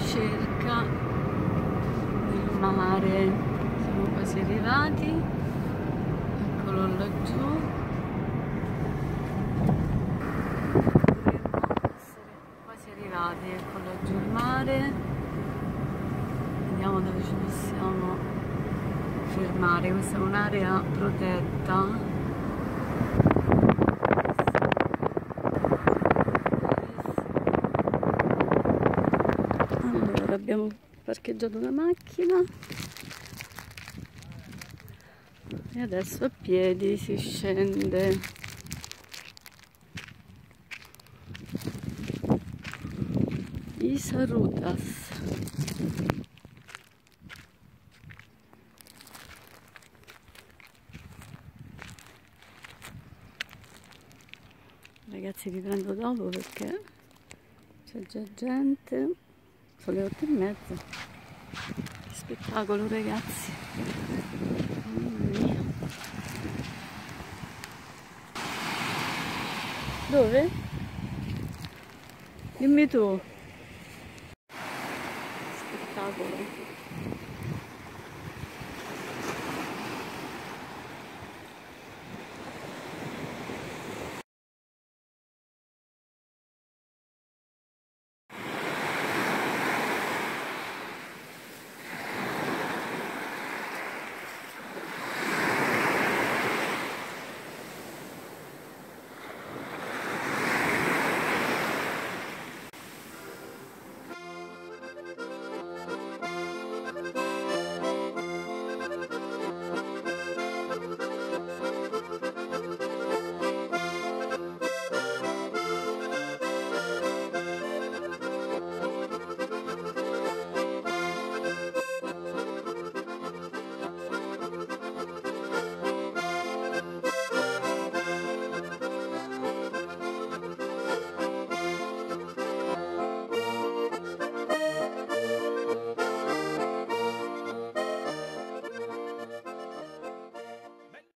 ricerca del mare. Siamo quasi arrivati. Eccolo laggiù quasi arrivati ecco laggiù il mare. Vediamo dove ci possiamo fermare. Questa è un'area protetta allora abbiamo parcheggiato una macchina. E adesso a piedi si scende. Isarutas ragazzi riprendo dopo perché c'è già gente sono le otto e mezza. Che spettacolo ragazzi. Mamma mia. Dove? dimmi tu. Spettacolo